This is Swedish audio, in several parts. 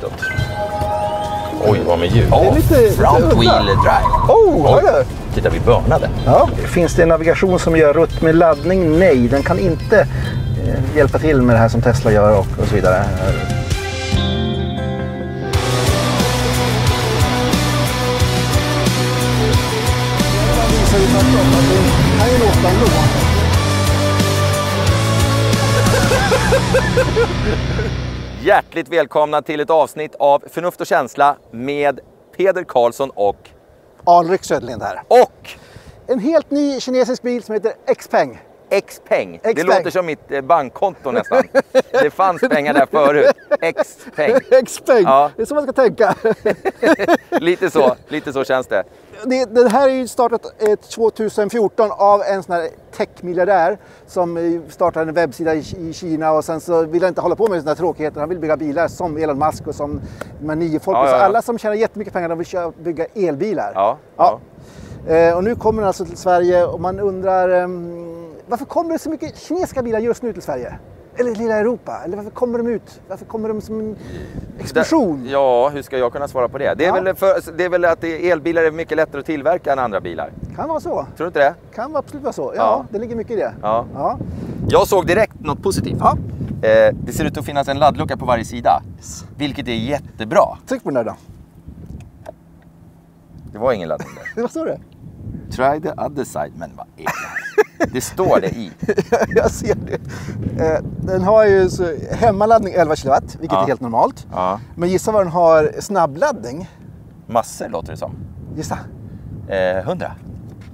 ditåt. Oj, vad med ljud. Det är lite- lite front udda. wheel drive. Oh, Oj, titta vi börnade. Ja. Finns det navigation som gör rutt med laddning? Nej, den kan inte eh, hjälpa till med det här som Tesla gör och, och så vidare. Hjärtligt välkomna till ett avsnitt av Förnuft och känsla med Peder Karlsson och... Alrik Söderlind här. Och En helt ny kinesisk bil som heter Xpeng. Xpeng. Det Xpeng. låter som mitt eh, bankkonto nästan. Det fanns pengar där förut. Xpeng. Xpeng, Ja. det är så man ska tänka. Lite så, lite så känns det. Det, det här är ju startat eh, 2014 av en sån här techmiljardär som eh, startade en webbsida i, i Kina och sen så vill han inte hålla på med här tråkigheter. Han vill bygga bilar som Elon Musk och som de här nio folk. Ja, ja, Så ja. alla som tjänar jättemycket pengar de vill köra, bygga elbilar. Ja, Ja. Eh, och nu kommer den alltså till Sverige och man undrar ehm, varför kommer det så mycket kinesiska bilar just nu till Sverige? Eller lilla Europa? Eller varför kommer de ut? Varför kommer de som en explosion? Det- Ja, hur ska jag kunna svara på det? Det är, Ja. väl, för, det är väl att elbilar är mycket lättare att tillverka än andra bilar. Kan vara så. Tror du inte det? Kan absolut vara så. Ja, Ja. det ligger mycket i det. Ja. Ja. Jag såg direkt något positivt. Ja. Eh, det ser ut att finnas en laddlucka på varje sida. Vilket är jättebra. Tryck på den där då. Det var ingen laddning där. Vad står det? Try the other side. Men vad är det här? Det står det i. Jag ser det. Eh, Den har ju så, hemmaladdning 11 kW, vilket Ja. är helt normalt. Ja. Men gissa vad den har snabbladdning? Massor låter det som. Gissa. Eh, 100.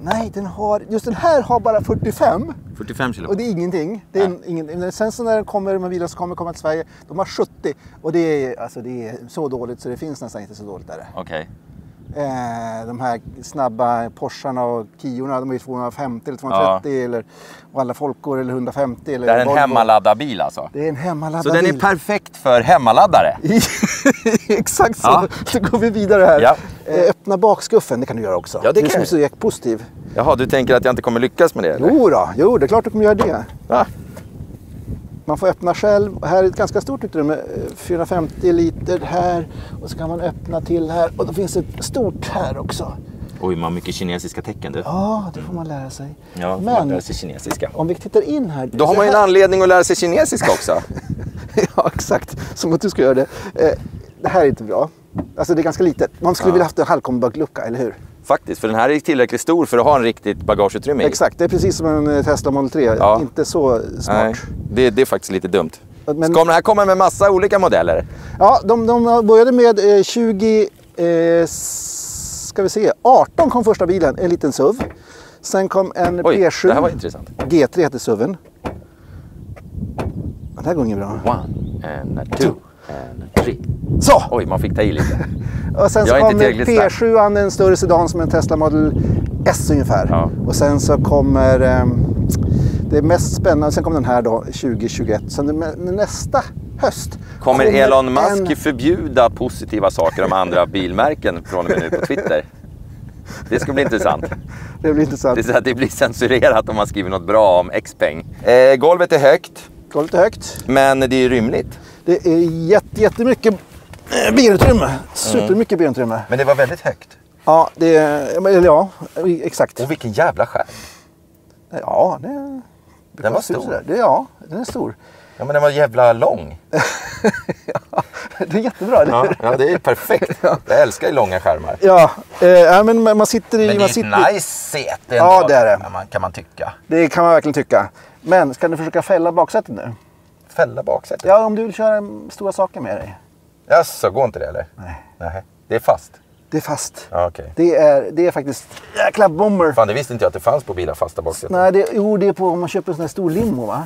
Nej, den har, just den här har bara 45. 45 kilo. Och det är ingenting. Det är ingen, sen så när det kommer de här bilarna som kommer komma till Sverige, de har 70. Och det är, alltså, det är så dåligt så det finns nästan inte så dåligt där. Okej. Eh, de här snabba Porscharna och Kiorna, de är ju 250 eller 230 eller, och alla Folkor eller 150. Eller Det är en Volvo. hemmaladdad bil alltså. Det är en hemmaladdad Så den är bil. perfekt för hemmaladdare. Exakt så. Ja. Så går vi vidare här. Ja. Eh, öppna bakskuffen, det kan du göra också. Ja, det du kan som är så jäkpositiv. Jaha, du tänker att jag inte kommer lyckas med det? Eller? Jo då, jo det är klart du kommer göra det. Va? Man får öppna själv. Här är ett ganska stort utrymme. eh, 450 liter här. Och så kan man öppna till här. Och då finns ett stort här också. Oj, man mycket kinesiska tecken du. Ja, det får man lära sig. Ja, Men lär sig kinesiska. om vi tittar in här. Då har man ju en anledning att lära sig kinesiska också. ja, exakt. Som att du ska göra det. Eh, det här är inte bra. Alltså det är ganska litet. Man skulle Ja. vilja haft en halvkombacklucka, eller hur? Faktiskt, för den här är tillräckligt stor för att ha en riktigt bagageutrymme i. Exakt, det är precis som en eh, Tesla Model 3. Ja. Inte så smart. Nej, det, det är faktiskt lite dumt. Men- Ska den här komma med massa olika modeller? Ja, de, de började med eh, 20... Eh, ska vi se. 18 kom första bilen, en liten SUV. Sen kom en Oj, P7. det här var intressant. G3 heter SUVen. Den här går inget bra. One and two and three. Så! Oj, man fick ta i lite. Och sen så är kommer tillräckligt stark. P7, en större sedan som en Tesla Model S ungefär. Ja. Och sen så kommer ehm, det mest spännande, sen kommer den här då 2021. Sen det- nästa höst Kommer Elon Musk en- förbjuda positiva saker om andra bilmärken från och med nu på Twitter? Det ska bli intressant. Det blir intressant. Det, är så att det blir censurerat om man skriver något bra om Xpeng. Eh, golvet är högt, Går lite högt. men det är rymligt. Det är jätte, jättemycket eh, benutrymme. Supermycket benutrymme. Men det var väldigt högt. Ja, det ja, exakt. Och vilken jävla skärm. Ja, det Den var stor. Det, ja, den är stor. Ja, men den var jävla lång. ja, det är jättebra. eller Ja, ja det är perfekt. Jag älskar ju långa skärmar. Ja, eh, ja, men man sitter i... Men det är ett nice säte Ja, det är det. kan man- kan man tycka. Det kan man verkligen tycka. Men ska du försöka fälla baksätet nu? Fälla baksätet. Ja, om du vill köra mm, stora saker med dig. Jaså, går inte det eller? Nej. Nej. Det är fast? Det är fast. Ja, okej. Det, är, det är faktiskt jäkla bomber. Fan, det visste inte jag att det fanns på bilar fasta baksäten. Nej, det, jo, det är på om man köper en sån här stor limo va?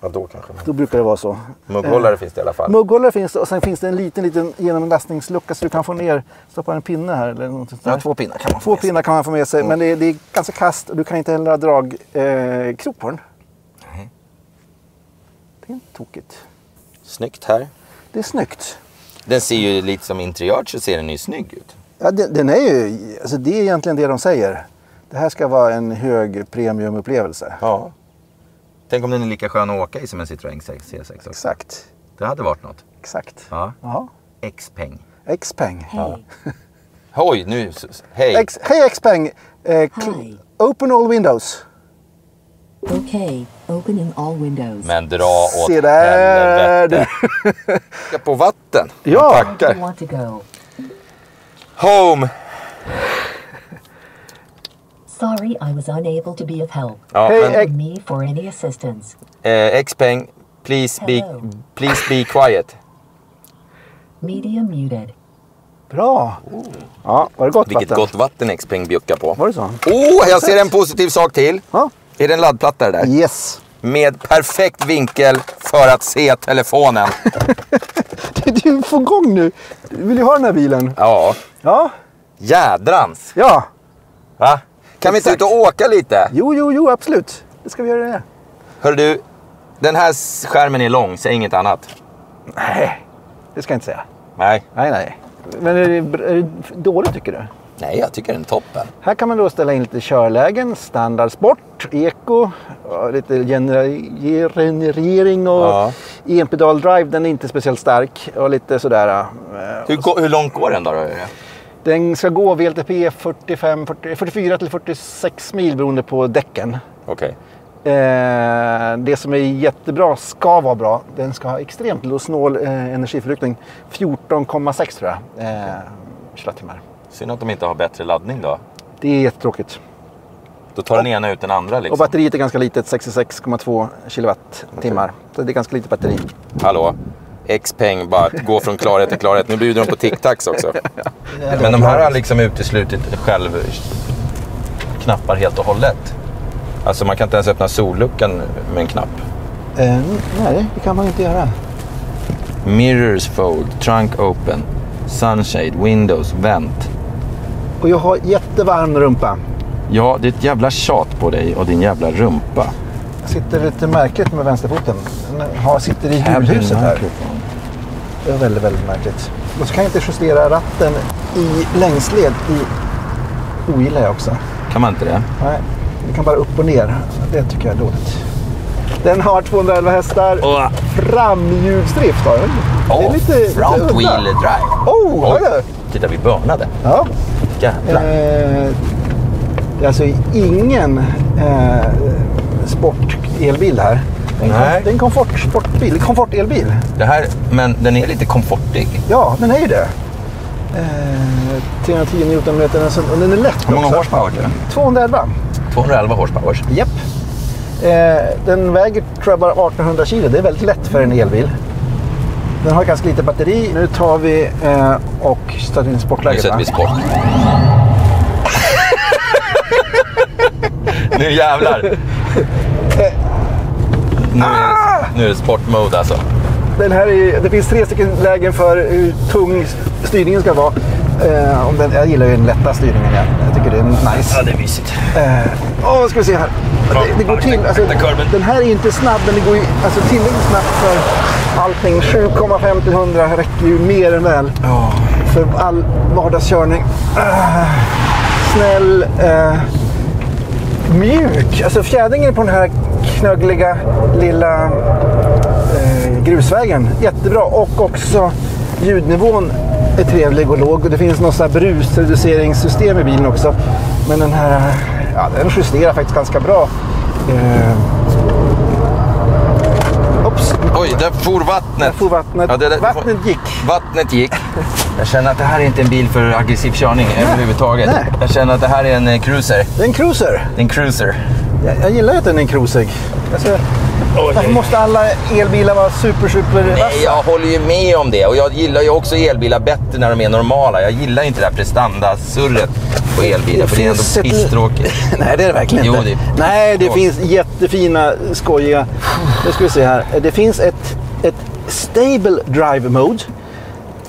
Ja, då kanske. Då brukar det vara så. Mugghållare finns det i alla fall. Mugghållare finns det och sen finns det en liten, liten genomlastningslucka så du kan få ner, stoppa en pinne här eller något sånt där. Ja, två pinnar kan man få Två med sig. pinnar kan man få med sig, men det är, det är ganska kast och du kan inte heller ha dragkrok eh, på den. Det är inte tokigt. Snyggt här. Det är snyggt. Den ser ju lite som interiört så ser den ju snygg ut. Ja, den, den är ju, alltså det är egentligen det de säger. Det här ska vara en hög premiumupplevelse. Ja. Tänk om den är lika skön att åka i som en Citroën C6 också. Exakt. Det hade varit något. Exakt. Ja. Jaha. Xpeng. Xpeng. Hey, Oj, nu... Hej. X, hej Xpeng! Eh, open all windows. Okay, opening all windows. Men dra åt Se helvete. Ska på vatten. Ja. Packar. want to go? Home. Sorry, I was unable to be of help. Ja, Hej, men, me for any assistance. eh, Xpeng, please be, please be quiet. Medium muted. Bra! Ja, var det gott Vilket vatten? gott vatten Xpeng bjuckar på. Var det så? Oh, jag ser en positiv sak till. Ja. Är det en laddplatta det där? Yes! Med perfekt vinkel för att se telefonen. Du får igång nu! Du vill ju ha den här bilen. Ja, Ja, jädrans. ja. Va? Kan vi inte ut Exakt. och åka lite? Jo, jo, jo, absolut. Det ska vi göra det. Hör du, den här skärmen är lång, säg inget annat. Nej, det ska jag inte säga. Nej. Nej, nej. Men är det, är det dåligt tycker du? Nej, jag tycker den är toppen. Här kan man då ställa in lite körlägen, standard sport, eko, lite gener- generering och Ja. enpedal drive. Den är inte speciellt stark och lite sådär. eh, Hur, hur långt går den då? då? Den ska gå VLTP 45, 40, 44 till 46 mil beroende på däcken. Okej. Eh, det som är jättebra ska vara bra. Den ska ha extremt snål eh, energiförbrukning. 14,6 tror jag. Eh, kilowattimmar. Synd att de inte har bättre laddning då. Det är jättetråkigt. Då tar den ena ut den andra Och liksom. batteriet är ganska litet, 66,2 kilowattimmar. Så det är ganska litet batteri. Hallå? Xpeng bara gå från klarhet till klarhet. Nu bjuder de på tic-tacs också. Men de här har liksom uteslutit själv knappar helt och hållet. Alltså man kan inte ens öppna solluckan med en knapp. Eh, nej, det kan man inte göra. Mirrors fold, trunk open, sunshade, windows, vent. Och jag har jättevarm rumpa. Ja, det är ett jävla tjat på dig och din jävla rumpa. Jag sitter lite märkligt med vänsterfoten. Har, sitter i hjulhuset här. Det är väldigt, väldigt märkligt. Och så kan jag inte justera ratten i längsled. I... Ogillar jag också. Kan man inte det? Nej, det kan bara upp och ner. Det tycker jag är dåligt. Den har 211 hästar. Åh. Framhjulsdrift har den. det är lite, front lite wheel drive. Oh, du? Titta, vi börnade. Ja. Jävlar. Eh, det är alltså ingen eh, sport-elbil här. Det är en, Nej. det är en komfort, sportbil, komfort-elbil. Det här, men den är lite komfortig. Ja, den är ju det. Eh, 310 Newtonmeter alltså, och den är lätt Hur många också. horsepower till den? 211. 211 horsepower. Japp. Eh, den väger tror jag bara 1800 kilo. Det är väldigt lätt för en elbil. Den har ganska lite batteri. Nu tar vi eh, och startar in Nu sportläget. sätter va? vi sport. nu jävlar. Nu är, nu är det sportmode alltså. Den här är, det finns tre stycken lägen för hur tung styrningen ska vara. Eh, om den, jag gillar ju den lätta styrningen. Ja. Jag tycker det är nice. det är mysigt. Eh, åh, vad ska vi se här. Det, det går till. Alltså, den här är inte snabb, men det går ju alltså, tillräckligt snabbt för allting. 7,5 till 100 räcker ju mer än väl för all vardagskörning. Eh, snäll. Eh, mjuk. Alltså fjädringen på den här knöggliga lilla eh, grusvägen. Jättebra. Och också ljudnivån är trevlig och låg. Och det finns något brusreduceringssystem i bilen också. Men den här ja, den justerar faktiskt ganska bra. Eh, Oops, Oj, där for vattnet. där får vattnet. Ja, det där- vattnet gick. Vattnet gick. Jag känner att det här är inte en bil för aggressiv körning överhuvudtaget. Nej. Jag känner att det här är en eh, cruiser. Det är en cruiser. Det är en cruiser. Jag, jag gillar att den är en cruiser. Alltså, varför måste alla elbilar vara super, super Nej, jag håller ju med om det. Och jag gillar ju också elbilar bättre när de är normala. Jag gillar inte det här prestandasurret på elbilar, för det är ändå ett- pisstråkigt. Nej, det är det verkligen Jo, inte. det- Nej, det finns jättefina, skojiga... Nu ska vi se här. Det finns ett, ett Stable Drive Mode.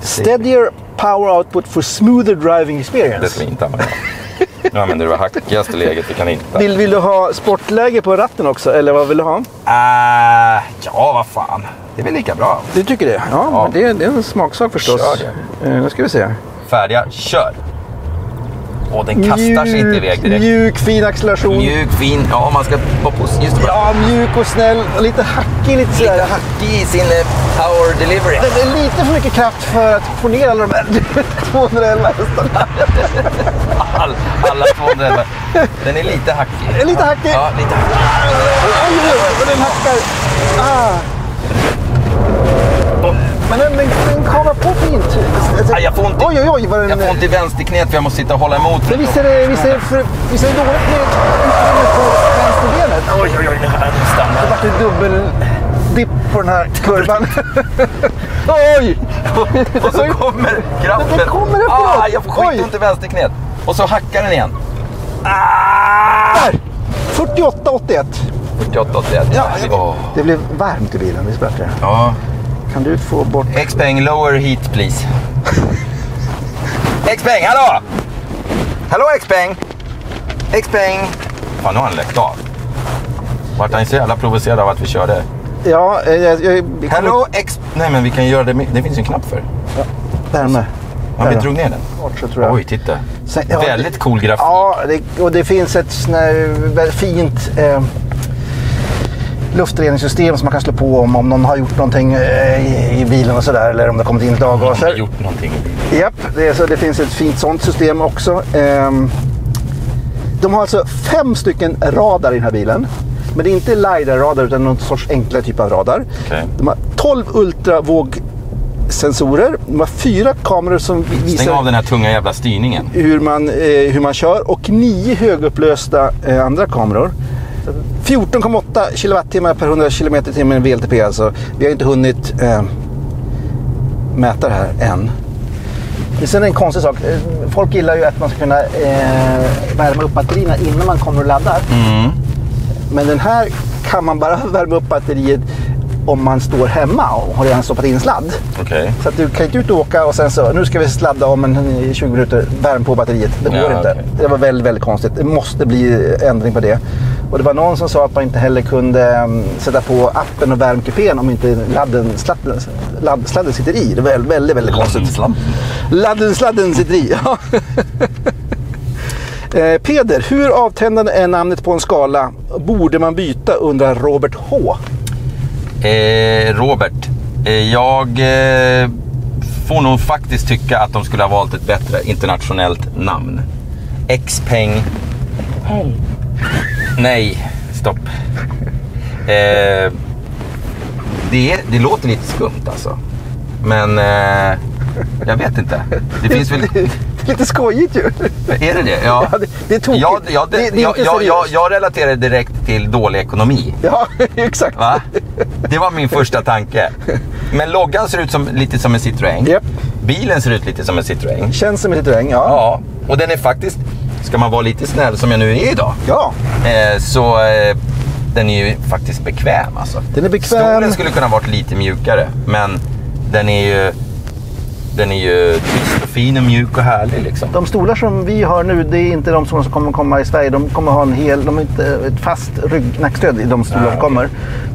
Steadier Power Output for Smoother Driving Det Experience. ska vi inte använda. Nu använder du det hackigaste läget vi kan hitta. Vill, vill du ha sportläge på ratten också, eller vad vill du ha? Äh, ja, vad fan. Det är väl lika bra. Du tycker det? Ja, Ja. men Det, är, det är en smaksak förstås. Kör Eh, nu ska vi se. Färdiga, kör! Och den kastar sig inte iväg direkt. Mjuk, fin acceleration. Mjuk, fin. Ja, man ska vara positiv. Ja, mjuk och snäll. Lite hackig lite sådär. Lite hackig i sin eh, power delivery. Det är lite för mycket kraft för att få ner alla de här 211 hästarna. All, alla 211. Den är lite hackig. Är lite hackig. Ja, lite hackig. Oj, den hackar. Ah. Men den, den, den kavar på fint. Aj, jag får ont i- Oj, oj, oj. Vad den, Jag får ont i vänsterknät för jag måste sitta och hålla emot. Men visst är det, visst är det, för, visst är det dåligt med utrymme på vänsterbenet? Oj, oj, oj. Nu Det stannar vart en dubbeldipp på den här kurvan. oj! Och så kommer kraften. Den kommer efteråt. Ah, jag får skitont i vänsterknät. Och så hackar den igen. Där! 48,81. 48 81. Ja, Åh. Det blev varmt i bilen, visst vart det? Ja. Kan du få bort... Xpeng, lower heat please. Xpeng, hallå! Hallå Xpeng! Xpeng! Fan, nu har han läckt av. Vart han så jävla provocerad av att vi körde. Ja, eh, jag... jag, jag Hallå X... Nej men vi kan göra det med... Det finns ju en knapp för. Ja, Där vi då. drog ner den. Jag. Oj, titta. Sen- ja, Väldigt cool grafik. Ja, det, och det finns ett sån här väldigt fint eh, luftreningssystem som man kan slå på om, om någon har gjort någonting eh, i, bilen och sådär. Eller om det har kommit in lite De har avgaser. gjort någonting. Japp, det, är, så det finns ett fint sånt system också. Ehm, de har alltså fem stycken radar i den här bilen. Men det är inte LiDAR-radar utan någon sorts enklare typ av radar. Okej. De har 12 ultravågsensorer. De har fyra kameror som vi- Stäng visar av den här tunga jävla styrningen. hur man, eh, hur man kör och nio högupplösta eh, andra kameror. 14,8 kilowattimmar per 100 km timmen VLTP alltså. Vi har inte hunnit eh, mäta det här än. Sen är det en konstig sak. Eh, Folk gillar ju att man ska kunna eh, värma upp batterierna innan man kommer och laddar. Mm. Men den här kan man bara värma upp batteriet om man står hemma och har redan stoppat in sladd. Okej. Så att du kan inte ut och åka och sen så, nu ska vi sladda om en eh, 20 minuter, värm på batteriet. Det går Ja, inte. okej. Det var väldigt, väldigt konstigt. Det måste bli ändring på det. Och det var någon som sa att man inte heller kunde mm, sätta på appen och värmkupén om inte ladden, sladden, ladd, sladden sitter i. Det var väldigt, väldigt, väldigt konstigt. Ladden, sladden sitter i. Ja. Eh, Peder, hur avtändande är namnet på en skala? Borde man byta undrar Robert H. Eh, Robert, eh, jag eh, får nog faktiskt tycka att de skulle ha valt ett bättre internationellt namn. Xpeng. Hey, Nej, stopp. Eh, det, det låter lite skumt alltså. Men eh, jag vet inte. Det finns väl... Lite skojigt ju. Är det det? Ja. Ja, det- det är tokigt. Ja, ja, det, Det- det är jag, jag, jag, jag relaterar direkt till dålig ekonomi. Ja, exakt. Va? Det var min första tanke. Men loggan ser ut som, lite som en Citroën. Japp. Bilen ser ut lite som en Citroën. Känns som en Citroën, ja. Ja, och den är faktiskt, ska man vara lite snäll som jag nu är idag, Ja, eh, så eh, den är ju faktiskt bekväm alltså. Den är bekväm. Stolen skulle kunna varit lite mjukare, men den är ju, den är ju tyst och fin och mjuk och härlig liksom. de stolar som vi har nu, det är inte de stolar som kommer komma i Sverige. De kommer ha en hel, de har inte ett fast ryggnackstöd i de stolar som kommer.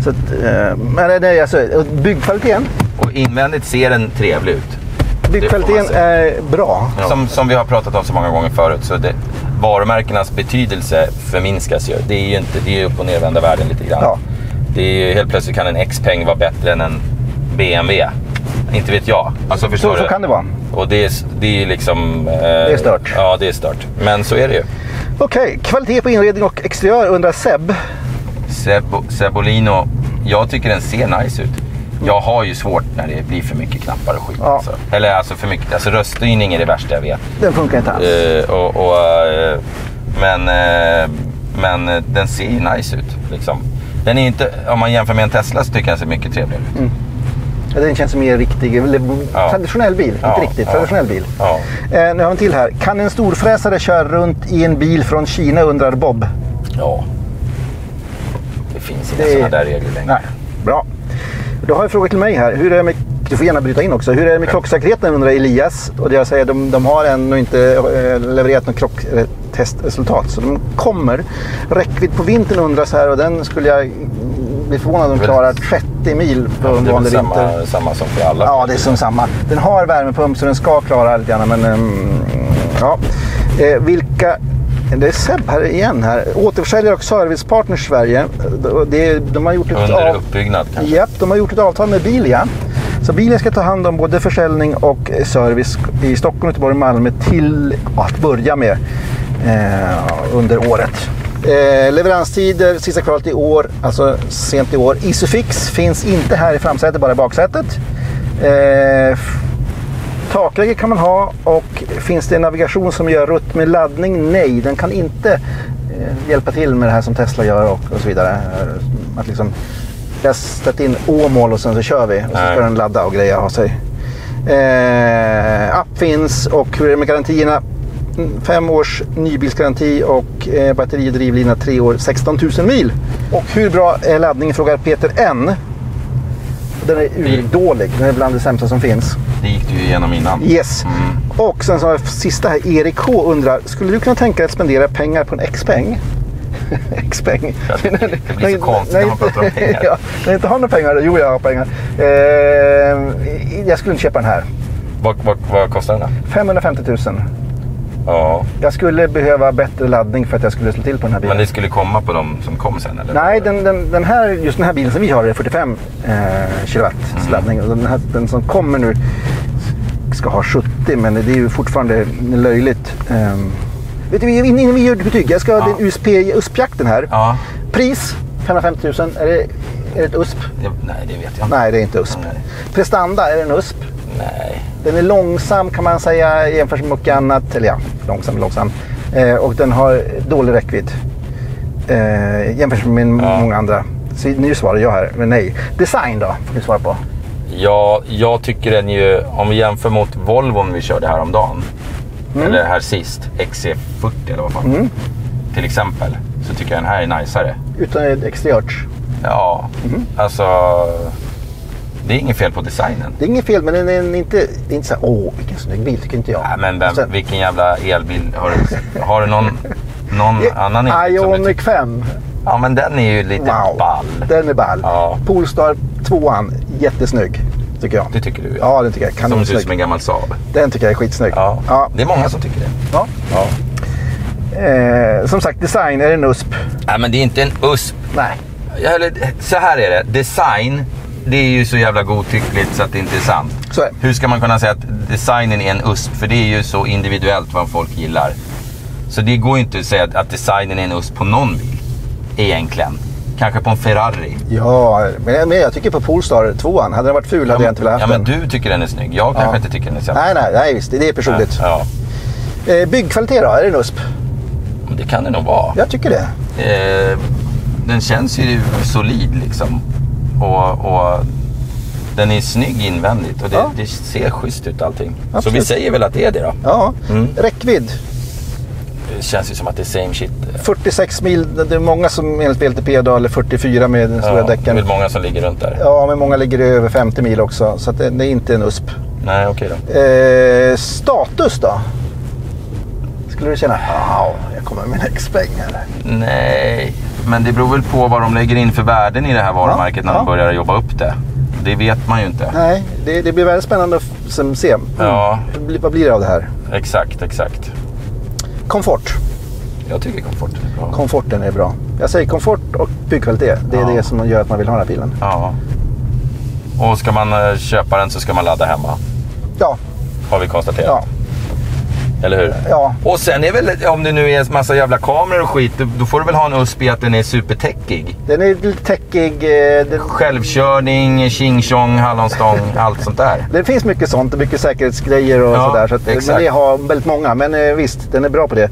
Så att, eh, men nej, alltså, byggkvaliteten, Och invändigt ser den trevlig ut. byggkvaliteten är bra. Som, som vi har pratat om så många gånger förut, så det, varumärkenas betydelse förminskas ju. Det är ju inte, det är upp och nervända världen lite grann. Ja. Det är ju, helt plötsligt kan en Xpeng vara bättre än en BMW. Inte vet jag. Alltså, förstår Så, så kan det vara. Och det är, det är liksom... Eh, det är stört. Ja, det är stört. Men så är det ju. Okej, kvalitet på inredning och exteriör undrar Seb. Sebo, Sebolino, jag tycker den ser nice ut. Jag har ju svårt när det blir för mycket knappar och skit. Ja. Alltså. Eller alltså för mycket. Alltså röststyrning är det värsta jag vet. Den funkar inte alls. Eh, och, och, eh, men, eh, men den ser ju nice ut. Liksom. Den är inte, om man jämför med en Tesla så tycker jag den ser mycket trevligare ut. Ja, Den känns mer riktig, Ja. traditionell bil. Ja, inte riktigt, traditionell bil. Ja. Eh, nu har vi en till här. Kan en storfräsare köra runt i en bil från Kina undrar Bob. ja. Det finns inga Det- sådana där regler längre. Nej, bra. Då har en fråga till mig här. Hur är det med, du får gärna bryta in också. Hur är det med krocksäkerheten undrar Elias. Och det jag säger, de, de har ännu inte eh, levererat något krocktestresultat. Så de kommer. Räckvidd på vintern undras här och den skulle jag bli förvånad om de klarar 30 mil på Ja, en det är vanlig vinter. samma, samma som för alla. Ja, det är som samma. Den har värmepump så den ska klara lite grann. Men, ehm, ja. Eh, vilka... Det är Seb här igen här. Återförsäljare och servicepartner Sverige. Det de har gjort ett Under av- uppbyggnad kanske. Japp, de har gjort ett avtal med Bilia. Så Bilia ska ta hand om både försäljning och service i Stockholm, Göteborg och Malmö till att börja med eh, under året. Eh, leveranstider sista kvartalet i år, alltså sent i år. Isofix finns inte här i framsätet, bara i baksätet. Eh, Takläge kan man ha och finns det en navigation som gör rutt med laddning? Nej, den kan inte eh, hjälpa till med det här som Tesla gör och, och så vidare. Eh, Att liksom, jag har ställt in Åmål och sen så kör vi och så ska den ladda och greja ha sig. Eh, app finns och hur är det med garantierna? Fem års nybilsgaranti och eh, batteri och drivlina tre år, 16 000 mil. Och hur bra är laddningen frågar Peter N. Den är urdålig, den är bland det sämsta som finns. Det gick du ju igenom innan. Yes. Och sen så har jag sista här, Erik H undrar, skulle du kunna tänka dig att spendera pengar på en X-peng? X-peng? Ja, det- det blir så konstigt när man pratar om pengar. ja, när jag inte har några pengar, jo jag har pengar. Eh, jag skulle inte köpa den här. Vad, vad, vad kostar den då? 550 000. Ja, Jag skulle behöva bättre laddning för att jag skulle slå till på den här bilen. men det skulle komma på de som kom sen eller? Nej, den, den, den här, just den här bilen som vi har är 45 eh, kilowatt Mm. laddning. Och den, här, den som kommer nu ska ha 70 men det är ju fortfarande löjligt. Um, vet du, innan innan vi gör betyg, jag ska ha Ja. den USP USP-jakten här. Ja. Pris 550 000. Är det, är det ett USP? Det, nej, det vet jag inte. Nej, det är inte USP. Nej. Prestanda, är det en USP? Nej. Den är långsam kan man säga jämfört med mycket annat. Eller ja, långsam långsam. Eh, och den har dålig räckvidd. Eh, jämfört med Ja. många andra. Så nu svarar jag här, men nej. Design då, får du svara på. Ja, jag tycker den ju, om vi jämför mot Volvon vi körde häromdagen. Mm. Eller här sist, XC40 eller vad fan. Till exempel. Så tycker jag den här är najsare. Utan exteriört. Ja, Mm. alltså. Det är inget fel på designen. Det är inget fel, men den är inte, det är inte så här, åh vilken snygg bil tycker inte jag. Nej, men vem, Sen- vilken jävla elbil har du? Har du någon, någon annan elbil Ioniq tycker? 5. Ja, men den är ju lite Wow. ball. Den är ball. Ja. Polestar 2 jättesnygg. Tycker jag. Det tycker du? Ja, den tycker jag är Som ser ut som kanonsnygg. en gammal Saab. Den tycker jag är skitsnygg. Ja. Ja. Det är många som tycker det. Ja. Ja. Eh, som sagt, design är en USP. Nej, men det är inte en USP. Nej. Eller, så här är det. Design, det är ju så jävla godtyckligt så att det inte är sant. Är. Hur ska man kunna säga att designen är en USP? För det är ju så individuellt vad folk gillar. Så det går ju inte att säga att- designen är en USP på någon bil. Egentligen. Kanske på en Ferrari. Ja, men, men jag tycker på Polestar 2 Hade den varit ful hade jag inte velat ja, haft men den. du tycker den är snygg. Jag kanske Ja. inte tycker den är så. Nej, nej, nej visst. Det är personligt. Ja, Eh, byggkvalitet då? Är det en USP? det kan det nog vara. Jag tycker det. Eh, den känns ju solid liksom. Och, och den är snygg invändigt och det, Ja. det ser schysst ut allting. Så Absolut. vi säger väl att det är det då. Ja. Mm. Räckvidd? Det känns ju som att det är same shit. 46 mil. Det är många som enligt VLTP då, eller 44 med den stora Ja, det är däcken. många som ligger runt där. Ja, men många ligger över 50 mil också. Så det, det är inte en USP. Nej, okej då. Eh, status då? Skulle du känna, wow, jag kommer med en X-peng här. Nej, men det beror väl på vad de lägger in för värden i det här varumärket när ja. de börjar jobba upp det. Det vet man ju inte. Nej, det, det blir väldigt spännande att se. Mm. Ja. Vad blir det av det här? Exakt, exakt. Komfort. Jag tycker komfort är bra. Komforten är bra. Jag säger komfort och byggkvalitet. Det är Ja. det som gör att man vill ha den här bilen. Ja. Och ska man eh, köpa den så ska man ladda hemma. Ja, Har vi konstaterat. ja, Eller hur? ja. Och sen är väl, om det nu är en massa jävla kameror och skit, då- får du väl ha en USP att den är supertäckig. Den är lite techig. eh, Den, Självkörning, tjing tjong, hallonstång, allt sånt där. det finns mycket sånt och mycket säkerhetsgrejer och Ja, sådär. Så att, men exakt. det har väldigt många. Men eh, visst, den är bra på det.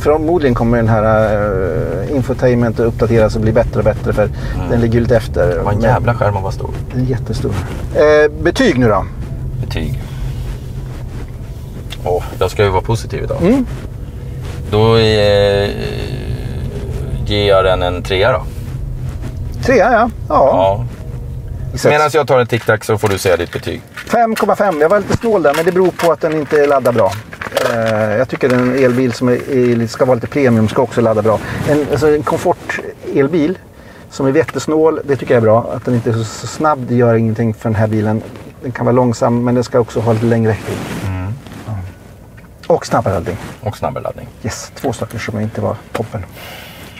Förmodligen kommer den här uh, infotainment att uppdateras och bli bättre och bättre. För den ligger ju lite efter. Det var en Men jävla skärm att vara stor. Den är jättestor. Eh, betyg nu då? Betyg. Åh, jag ska ju vara positiv idag. Mm. Då eh, ger jag den en trea då. Trea ja. Ja. Ja. Medan jag tar en tic-tac så får du säga ditt betyg. 5,5. Jag var lite snål där, men det beror på att den inte laddar bra. Eh, jag tycker en elbil som är, är, ska vara lite premium ska också ladda bra. En, alltså en komfort-elbil som är jättesnål, det tycker jag är bra. Att den inte är så, så snabb, det gör ingenting för den här bilen. Den kan vara långsam, men den ska också ha lite längre räckvidd. Och snabbare laddning. och snabbare laddning. Yes, två saker som inte var toppen.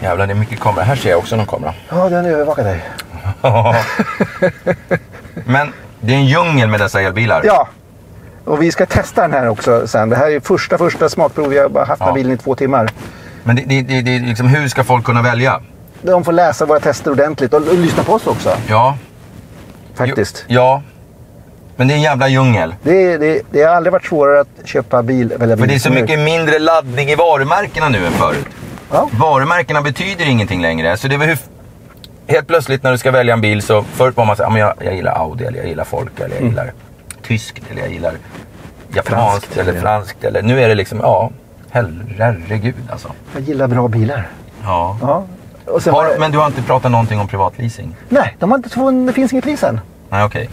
Jävlar, det är mycket kamera. Här ser jag också någon kamera. Ja, den övervakar dig. Men det är en djungel med dessa elbilar. Ja, och vi ska testa den här också sen. Det här är första, första smakprov. Vi har bara haft den här Ja. bilen i två timmar. Men det, det, det, det är liksom, hur ska folk kunna välja? De får läsa våra tester ordentligt och, och lyssna på oss också. Ja, Faktiskt. Jo, ja. Men det är en jävla djungel. Det, det, det har aldrig varit svårare att köpa bil. Välja bil För det är så mycket mindre laddning i varumärkena nu än förut. Ja. Varumärkena betyder ingenting längre. Så det var hur... Helt plötsligt när du ska välja en bil så förut var man så här, "Ja, men jag, jag gillar Audi eller jag gillar Folk eller jag Mm. gillar tyskt eller jag gillar japanskt Franskt, eller ja. franskt. Eller, nu är det liksom, ja, herregud alltså. Jag gillar bra bilar. Ja. Ja. Har, men du har inte pratat någonting om privatleasing? Nej, de har inte, det finns inget pris än. Nej, okej.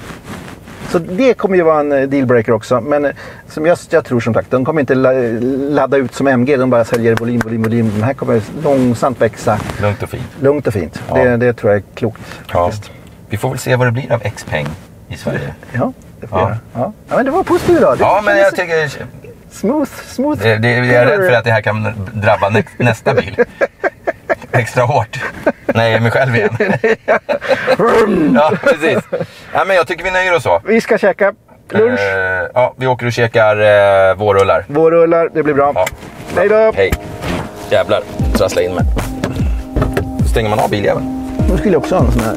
Så det kommer ju vara en eh, dealbreaker också. Men eh, som jag, jag tror som sagt, de kommer inte la- ladda ut som MG. De bara säljer volym, volym, volym. Den här kommer långsamt växa. Lugnt och fint. Lugnt och fint. Ja. Det, det tror jag är klokt Ja. faktiskt. Vi får väl se vad det blir av X-Peng i Sverige. Ja, det får Ja. jag göra. Ja. ja, men det var positivt idag. Ja, men jag tycker... Smooth, smooth. Det, det, jag är rädd för att det här kan drabba nä, nästa bil. Extra hårt. Nej, mig själv igen. ja, precis. Ja, men jag tycker vi nöjer oss så. Vi ska käka lunch, Eh, ja, vi åker och käkar eh, vårrullar. vårrullar. Det blir bra. Ja. Hej då! Hej. Jävlar, trassla in mig. Stänger man av biljäveln? Nu skulle jag också ha en sån här